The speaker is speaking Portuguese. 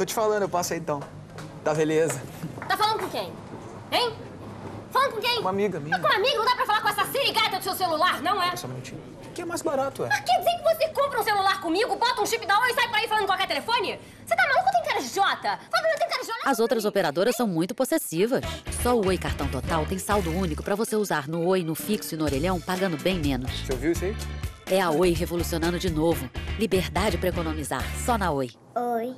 tô te falando, eu passo aí então. Tá, beleza. Tá falando com quem? Hein? Falando com quem? Com Uma amiga minha. Tá com uma amiga? Não dá pra falar com essa sirigata do seu celular, não é? Só um minutinho. O que é mais barato, é? Mas Quer dizer que você compra um celular comigo, bota um chip da Oi e sai por aí falando qualquer telefone? Você tá maluco ou tem cara de jota. Fala pra mim, tem cara de jota. As outras operadoras são muito possessivas. Só o Oi Cartão Total tem saldo único pra você usar no Oi, no fixo e no orelhão, pagando bem menos. Você ouviu isso aí? É a Oi revolucionando de novo. Liberdade para economizar, só na Oi. Oi.